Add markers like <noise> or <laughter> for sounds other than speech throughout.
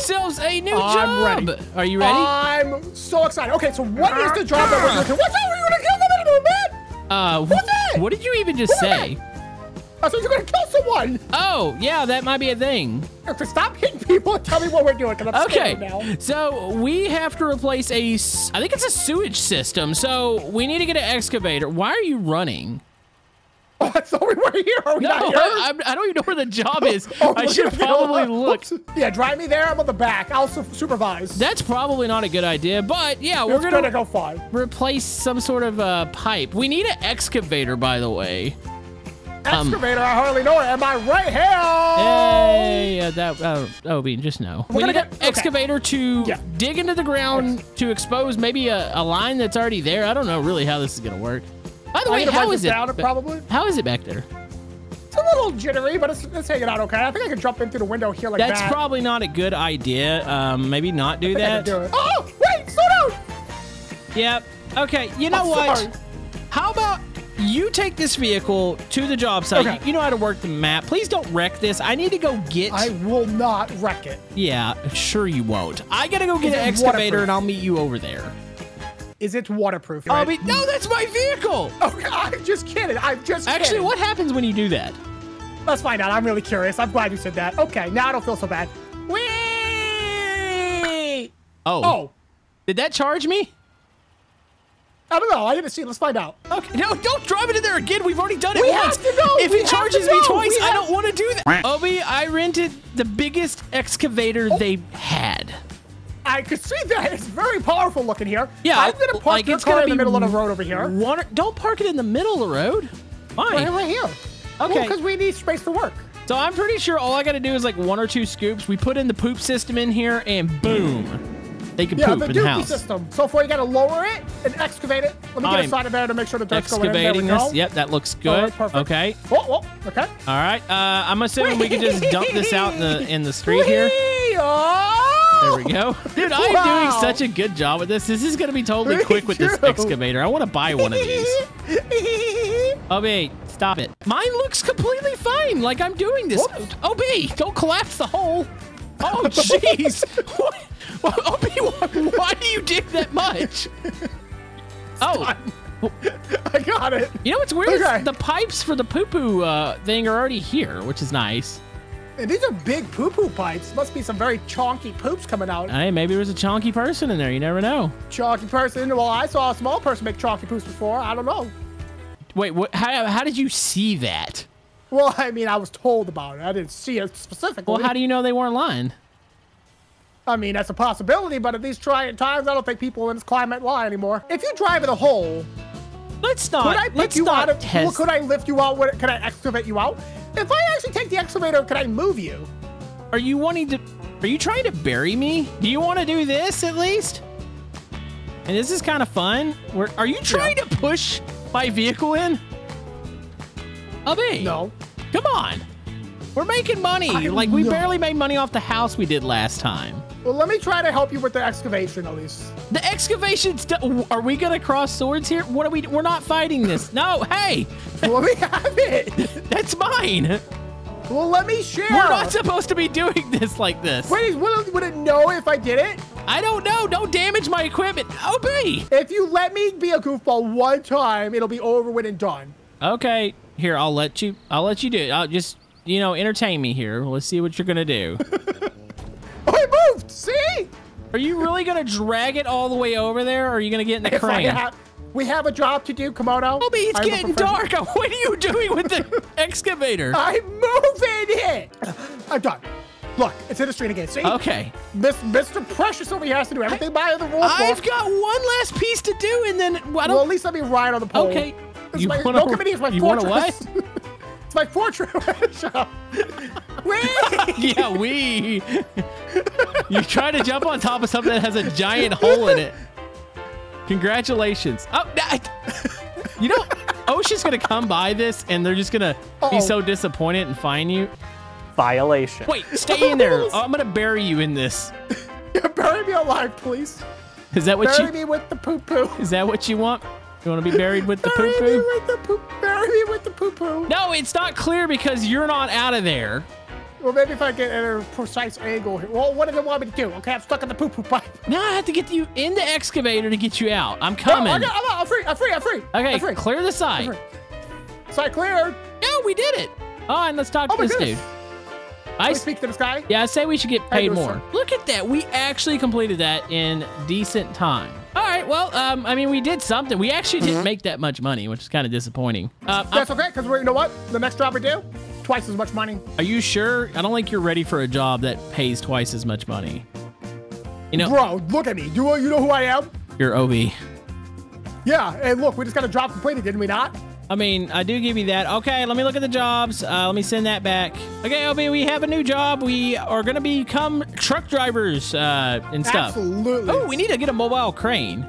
ourselves a new I'm job. ready. Are you ready? I'm so excited. Okay, so what is the job that we're doing? What's up? Are you gonna kill them, man? Uh, Who's that? what did you even just Who's say? I said you're gonna kill someone. Oh, yeah, that might be a thing. Okay, stop hitting people and tell me what we're doing, because I'm Okay, scared now. so we have to replace a, I think it's a sewage system. So we need to get an excavator. Why are you running? <laughs> Oh, I thought we were here. Are we No, not here? I, I don't even know where the job <laughs> is. Oh, I should probably look. Oops. Yeah, drive me there. I'm on the back. I'll su- supervise. That's probably not a good idea, but yeah, we're gonna, gonna go fine. replace some sort of uh, pipe. We need an excavator, by the way. Um, Excavator, I hardly know it. Am I right here? Hey, uh, that uh, Obi, just know. We're we need an get- okay. excavator to Yeah. dig into the ground to expose maybe a, a line that's already there. I don't know really how this is gonna work. By the way, how is it? down, probably. How is it back there? It's a little jittery, but it's, it's hanging out okay. I think I can jump in through the window here like That's that. That's probably not a good idea. Um, maybe not do that. do. Oh, wait, slow down. Yep. Okay. You know I'm what? sorry. How about you take this vehicle to the job site? Okay. You, you know how to work the map. Please don't wreck this. I need to go get. I will not wreck it. yeah, sure you won't. I gotta go get an excavator, and I'll meet you over there. Is it waterproof? Oh, right? but no, that's my vehicle. Okay, <laughs> I'm just kidding. I'm just Actually, kidding. what happens when you do that? Let's find out. I'm really curious. I'm glad you said that. Okay, now I don't feel so bad. Whee! Oh, Oh, did that charge me? I don't know. I didn't see. it. Let's find out. Okay, no, don't drive it in there again. We've already done it We once. have to go. If We it have to charges me twice, We I don't want to do that. Obi, I rented the biggest excavator Oh. they had. I could see that. It's very powerful looking here. Yeah, I'm gonna park like, your it's car in the middle of the road over here. One, don't park it in the middle of the road. Fine. Right, right here. Okay. Because we need space to work. So I'm pretty sure all I got to do is like one or two scoops. We put in the poop system in here, and boom, they can Yeah, poop the in the house. system. So far, you gotta lower it and excavate it. Let me get I'm inside of there to make sure the dirt's going in. Excavating go. this. Yep, that looks good. right. Okay. Oh, oh, okay. All right. Uh, I'm assuming we can just dump this out in the in the street here. <laughs> Oh! There we go. <laughs> Dude, I'm Wow. doing such a good job with this. This is going to be totally Me quick with this excavator. I want to buy one of these. <laughs> Oh, wait. Stop it. Mine looks completely fine. Like I'm doing this. Whoops. OB, don't collapse the hole. Oh, <laughs> jeez. What- Well, OB, why, why do you dig that much? Oh, I got it. you know what's weird? Okay. The pipes for the poo-poo uh, thing are already here, which is nice. And these are big poo-poo pipes. Must be some very chonky poops coming out. Hey, maybe there's a chonky person in there. You never know. Chonky person. Well, I saw a small person make chonky poops before. I don't know. Wait, what? How, how did you see that? Well, I mean, I was told about it. I didn't see it specifically. Well, how do you know they weren't lying? I mean, that's a possibility, but at these trying times, I don't think people in this climate lie anymore. If you drive in a hole, Let's not. could I let's you out of? test. Well, could I lift you out? Can I excavate you out? If I actually take the excavator, can I move you? Are you wanting to? Are you trying to bury me? Do you want to do this at least? And this is kind of fun. We're, are you trying to push my vehicle in? Abby, No. come on. We're making money. I like we barely made money off the house we did last time. Well, let me try to help you with the excavation at least. The excavation's. Are we gonna cross swords here? What are we? We're not fighting this. No. Hey, <laughs> let me have it. <laughs> that's mine. Well, let me share. We're not supposed to be doing <laughs> this like this. Wait, would it, would it know if I did it? I don't know. Don't damage my equipment. OB. If you let me be a goofball one time, it'll be over with and done. Okay, here I'll let you. I'll let you do it. I'll just you know entertain me here. Let's see what you're gonna do. <laughs> Oh, it moved. See? are you really gonna drag it all the way over there, or are you gonna get in the If crane? ha- we have a job to do, Camodo. Oh, Obi, it's I'm getting dark. <laughs> What are you doing with the <laughs> excavator? I'm moving it. I'm done. Look, it's in the street again. See? Okay, Miss, Mr. Precious over here has to do everything by the rules. I've got one last piece to do, and then I Well, at least let me ride on the pole. Okay, It's you my, wanna- no committee is my you wanna fortress. It's my fortress. <laughs> Shut up. Wait. <laughs> yeah, we. you try to jump on top of something that has a giant hole in it. Congratulations. Oh, I- you know, OSHA's gonna come by this, and they're just gonna be Uh-oh. so disappointed and fine you. Violation. Wait, stay in there. <laughs> Oh, I'm gonna bury you in this. Bury me alive, please. Is that what you Bury you? me with the poo poo. Is that what you want? You want to be buried with the Bury poo me poo? with the poop. Me with the poo poo. No, it's not clear because you're not out of there. Well, maybe if I get at a precise angle here. Well, what does it want me to do? Okay, I'm stuck in the poo poo pipe. Now I have to get you in the excavator to get you out. I'm No, coming. I got- I'm, I'm free. I'm free. I'm free. okay, I'm free. clear the site. Free. Site cleared. No, we did it. Oh, and let's talk Oh to this goodness. dude. I speak to this guy? Yeah, I say we should get paid do more. sir. Look at that. We actually completed that in decent time. Right. Well, um, I mean, we did something. We actually didn't make that much money, which is kind of disappointing. Uh, I'm- That's okay, because you know what? The next job we do, twice as much money. are you sure? I don't think you're ready for a job that pays twice as much money. You know, Bro, look at me. Do you, you know who I am? you're OB. Yeah, and look, we just got a job completed, didn't we not? I mean, I do give you that. Okay, let me look at the jobs. Uh, let me send that back. Okay, OB, we have a new job. We are going to become truck drivers uh, and stuff. Absolutely. Oh, we need to get a mobile crane.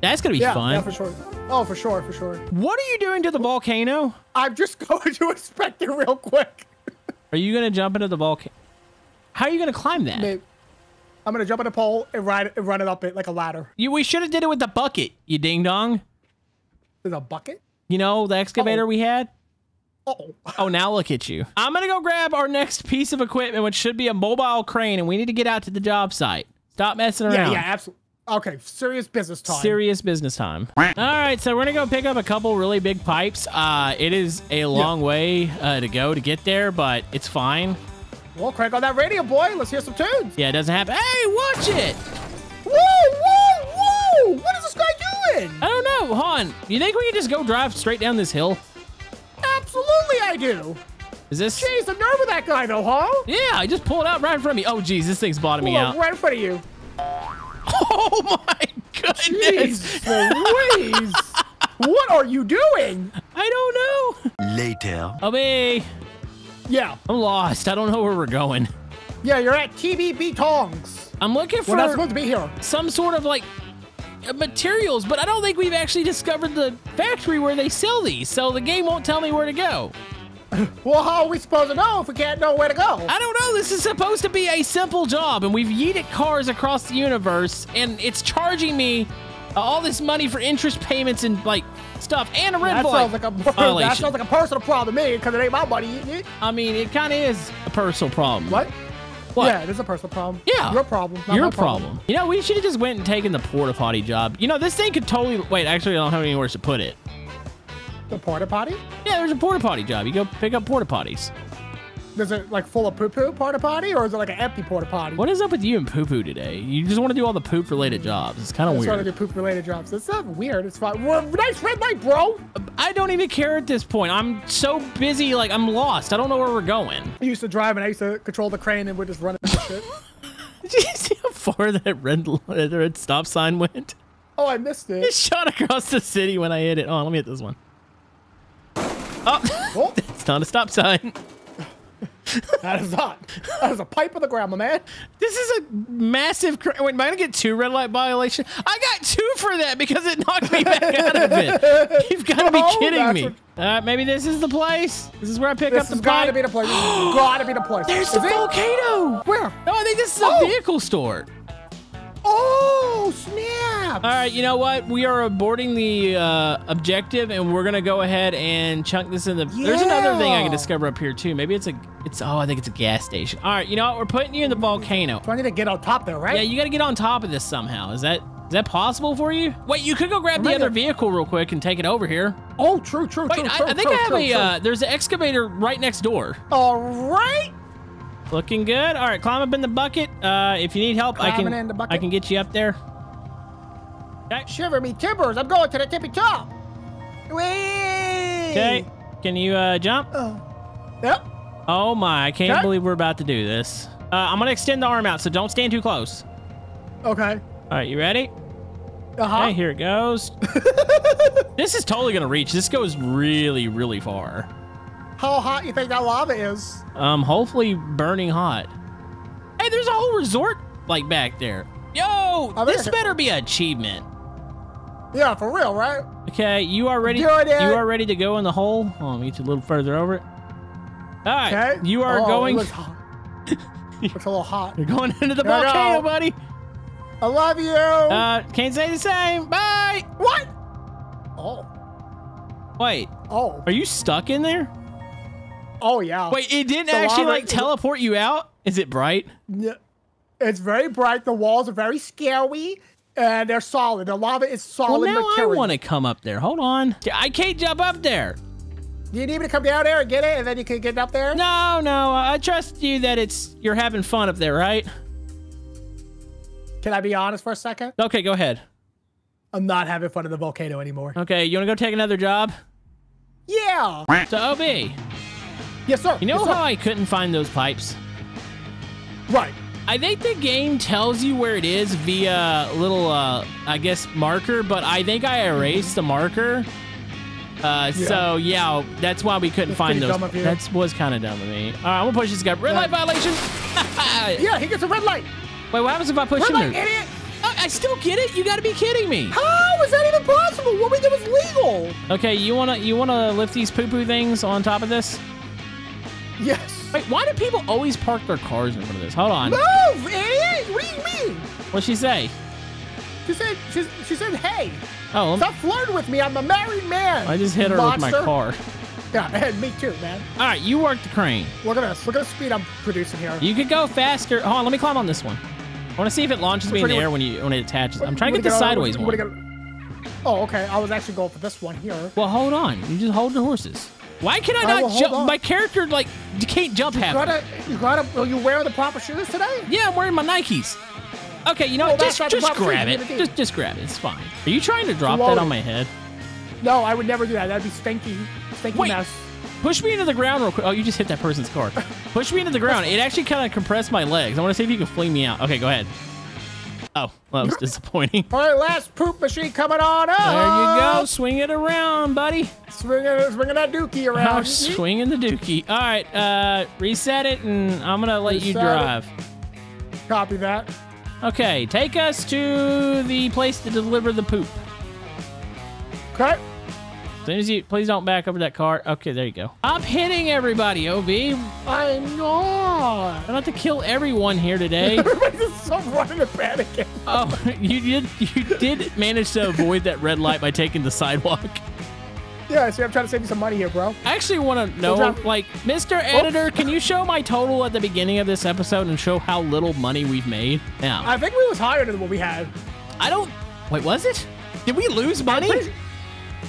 That's going to be yeah, fun. yeah, for sure. Oh, for sure, for sure. What are you doing to the volcano? I'm just <laughs> going to inspect it real quick. Are you gonna jump into the volcano? How are you gonna climb that? Maybe. I'm gonna jump on a pole and ride and run it up it like a ladder. You, we should have did it with the bucket. You ding dong. There's a bucket. You know the excavator Uh-oh. we had. Oh, Oh, now look at you. I'm gonna go grab our next piece of equipment, which should be a mobile crane, and we need to get out to the job site. Stop messing around. yeah, absolutely. Okay, serious business time. Serious business time. All right, so we're gonna go pick up a couple really big pipes. Uh, it is a long way uh, to go to get there, but it's fine. Well, crank on that radio, boy. Let's hear some tunes. Yeah, it doesn't happen. Hey, watch it. Whoa, whoa, whoa! What is this guy doing? I don't know, Han. You think we can just go drive straight down this hill? Absolutely, I do. Is this? Jeez, the nerve of that guy, though, huh? Yeah, I just pulled out right in front of me. Oh, geez, this thing's bottoming Pull out. right in front of you. Oh <laughs> my goodness! Jeez Louise! what are you doing? I don't know. Later. Oh, me. Yeah, I'm lost. I don't know where we're going. yeah, you're at TBB Tongs. I'm looking We're not for supposed to be here. some sort of like materials, but I don't think we've actually discovered the factory where they sell these. So the game won't tell me where to go. <laughs> Well, how are we supposed to know if we can't know where to go? I don't know. This is supposed to be a simple job, and we've yeeted cars across the universe, and it's charging me uh, all this money for interest payments and like stuff and a red That flag sounds like a violation. that sounns like a personal problem to me because it ain't my money. I mean, it kind of is a personal problem. What? What? Yeah, it is a personal problem. Yeah. Your problem. Not Your my problem. You know, we should have just went and taken the porta potty job. You know, this thing could totally wait. Actually, I don't have anywhere to put it. The porta potty? Yeah, there's a porta potty job. You go pick up porta potties. Is it like full of poo poo porta potty or is it like an empty porta potty? What is up with you and poo poo today? You just want to do all the poop related jobs. It's kind of I'm trying to do poop related jobs. It's not weird. It's fine. We're nice red light, bro. I don't even care at this point. I'm so busy, like I'm lost. I don't know where we're going. I used to drive and I used to control the crane and we're just running shit. <laughs> Did you see how far that red, red stop sign went? Oh, I missed It it. shot across the city when I hit it. Oh, let me hit this one. Oh, <laughs> Oh, it's not a stop sign. That is not. That is a pipe of the ground, my man. This is a massive. Cr- Wait, am I gonna get two red light violation? I got two for that because it knocked me back out of it. <laughs> You've got to be Oh, kidding me. what- Uh, maybe this is the place. This is where I pick This up the has got to be the place. This has <gasps> got to be the place. There's Is the it? volcano. Where? No, I think this is a Oh. vehicle store. Oh, snap. All right, you know what? We are aborting the uh, objective, and we're gonna go ahead and chunk this in the. There's another thing I can discover up here too. Maybe it's a. It's oh, I think it's a gas station. All right, you know what? We're putting you in the volcano. So I need to get on top there, right? Yeah, you got to get on top of this somehow. Is that is that possible for you? Wait, you could go grab the I other gonna- vehicle real quick and take it over here. Oh, true, true, Wait, true, I, true, I think true, I have true, a. Uh, there's an excavator right next door. All right. Looking good. All right, climb up in the bucket. Uh, if you need help, I can. in the bucket. I can get you up there. Okay. Shiver me timbers. I'm going to the tippy top. Whee! Okay. Can you uh, jump? Oh. Yep. Oh my! I can't Okay. believe we're about to do this. Uh, I'm gonna extend the arm out, so don't stand too close. Okay. All right, you ready? Uh-huh. Okay, here it goes. <laughs> this is totally gonna reach. This goes really, really far. How hot you think that lava is? Um, hopefully burning hot. Hey, there's a whole resort like back there. Yo, this better be an achievement. Yeah, for real, right? Okay, you are ready. You are ready to go in the hole. Oh, let me get you a little further over it. All right, Okay. you are Oh, going. It looks hot. Looks a little hot. You're going into the Here volcano, buddy. I love you. Uh, can't say the same. Bye. what? Oh. Wait, Oh. are you stuck in there? Oh yeah. Wait, it didn't The actually like teleport you out? Is it bright? Yeah. It's very bright. The walls are very scary, and they're solid. The lava is solid. Well, now material. I want to come up there. Hold on. I can't jump up there. Do you need me to come down there and get it, and then you can get up there? No, no. I trust you that it's you're having fun up there, right? Can I be honest for a second? Okay, go ahead. I'm not having fun in the volcano anymore. Okay, you want to go take another job? Yeah. So, OB, Yes, sir. You know yes, sir. how I couldn't find those pipes? Right. I think the game tells you where it is via little, uh, I guess, marker, but I think I erased the marker. Uh, So, yeah, that's why we couldn't That's find those. dumb of you. That was kind of dumb of me. All right, I'm going to push this guy. Red Yeah. light violation. <laughs> Yeah, he gets a red light. Wait, what happens if I push Red him light, there? idiot. Oh, I still get it. You got to be kidding me. How is that even possible? What we did was legal. Okay, you wanna you wanna lift these poo poo things on top of this? Yes. Wait, why do people always park their cars in front of this? Hold on. Move, idiot. What do you mean? What'd she say? She said, she, she said, hey, Oh, stop flirting with me. I'm a married man. I just hit her with my monster. car. <laughs> Yeah, and me too, man. All right, you work the crane. Look at this. Look at the speed I'm producing here. You could go faster. Hold on, let me climb on this one. I want to see if it launches me in the air when you when it attaches. I'm trying to get the sideways one. Oh, okay. I was actually going for this one here. Well, hold on. You just hold the horses. Why can I not will hold jump? My character like can't jump. You gotta, you gotta, are you wearing the proper shoes today? Yeah, I'm wearing my Nikes. Okay, you know Well, what? that's Just just grab it. You need to Just just grab it. It's fine. Are you trying to drop that on my head? No, I would never do that. That'd be stinky, stinky Wait. mess. Push me into the ground real quick. Oh, you just hit that person's car. <laughs> Push me into the ground. It actually kind of compressed my legs. I want to see if you can fling me out. Okay, go ahead. Oh, well, that was disappointing. <laughs> All right, last poop machine coming on up. There you go. Swing it around, buddy. Swinging, swinging that dookie around. <laughs> swinging the dookie. All right, uh, reset it, and I'm gonna let you Reset it. drive. Copy that. Okay, take us to the place to deliver the poop. Okay. As soon as you, please don't back over that car. Okay, there you go. I'm hitting everybody, OB. I'm not. I'm not. about to kill everyone here today. <laughs> Everybody's so running and panicking. Oh, you did you did manage to avoid that red light by taking the sidewalk. Yeah, see, I'm trying to save you some money here, bro. I actually want to know, like, Mr. Oh. Editor, can you show my total at the beginning of this episode and show how little money we've made? Yeah. I think we was higher than what we had. I don't. Wait, was it? Did we lose money?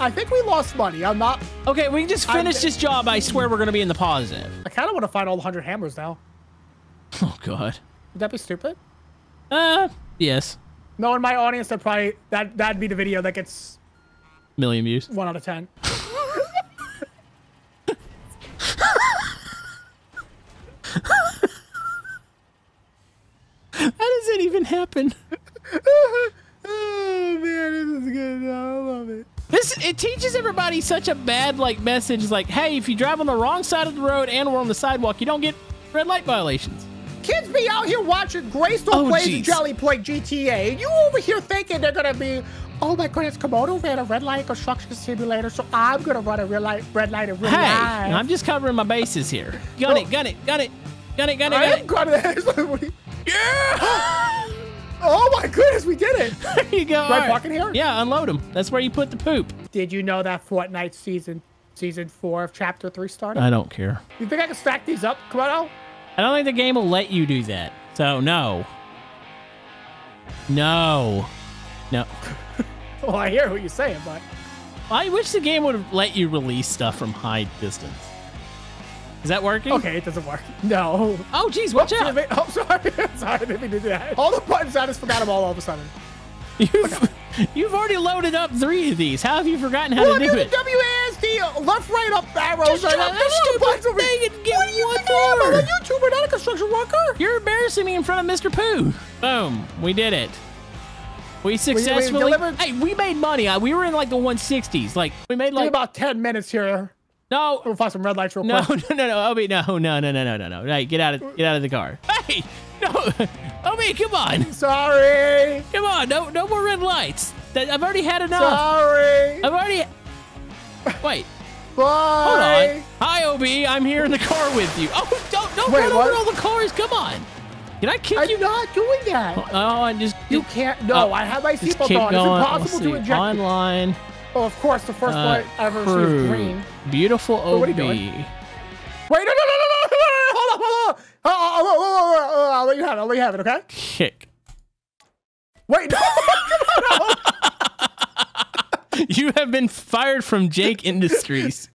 I think we lost money. I'm not. Okay, we can just finish this job. I swear we're gonna be in the positive. I kind of want to find all the hundred hammers now. <laughs> Oh God. Would that be stupid? Uh, yes. No, in my audience, that probably that that'd be the video that gets Million views. one out of ten. <laughs> How does it even happen? <laughs> oh man, this is good. I love it. This it teaches everybody such a bad like message. Like, hey, if you drive on the wrong side of the road and we're on the sidewalk, you don't get red light violations. Kids be out here watching Greystone Oh, plays and Jelly play GTA. You over here thinking they're gonna be, oh my goodness, Camodo ran a red light construction simulator, so I'm gonna run a red light, red light in real Hey, life. I'm just covering my bases here. Gun No. it, gun it, gun it, gun it, gun it, I gun am it. gonna. <laughs> Yeah! <gasps> <laughs> oh my goodness, we did it! <laughs> there you go. Right. in here? Yeah, unload them. That's where you put the poop. Did you know that Fortnite season season four of chapter three started? I don't care. you think I can stack these up, Camodo? I don't think the game will let you do that. So no. No. No. <laughs> Well, I hear what you're saying, but I wish the game would let you release stuff from high distance. Is that working? okay, it doesn't work. <laughs> No. Oh, geez, watch Oops, out. wait, Oh, <laughs> sorry. <laughs> sorry, I didn't mean to do that. All the buttons, I just forgot them all, all of a sudden. You've, you've already loaded up three of these. How have you forgotten how Well, to I do do it? the WASD left, right, up arrows. Just and drop the that little stupid buttons over- thing and get What do you one think I am? I'm more. a YouTuber, not a construction worker. You're embarrassing me in front of Mr. Pooh. Boom. We did it. We successfully. delivered- hey, we made money. Uh, We were in like the 160s. Like we made Give me like about 10 minutes here. No, We'll find some red lights real no, quick. <laughs> no, no, no, Obi, no, no, no, no, no, no, no. Hey, get out of get out of the car. Hey, no, <laughs> Obi, come on, Sorry. come on. No, no more red lights. That I've already had enough. Sorry. I've already. Wait, Bye. hold on. Hi, Obi. I'm here in the car with you. Oh, don't don't Wait, run what? over all the cars. Come on. Can I kick I'm you? not doing that. Oh, and just You can't. No, Oh, I have my seatbelt on. going. It's impossible to eject. it. Oh, of course, the first Uh, one I ever crew. is green. Beautiful Oh, what are OB. you doing? Wait, no, no, no, no, no, no, no, hold on, hold on. Oh, oh, oh, oh, oh, oh, I'll let you have it. I'll let you have it, okay? Kick. Wait, <laughs> no, come on. <laughs> You have been fired from Jake Industries.